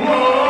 more.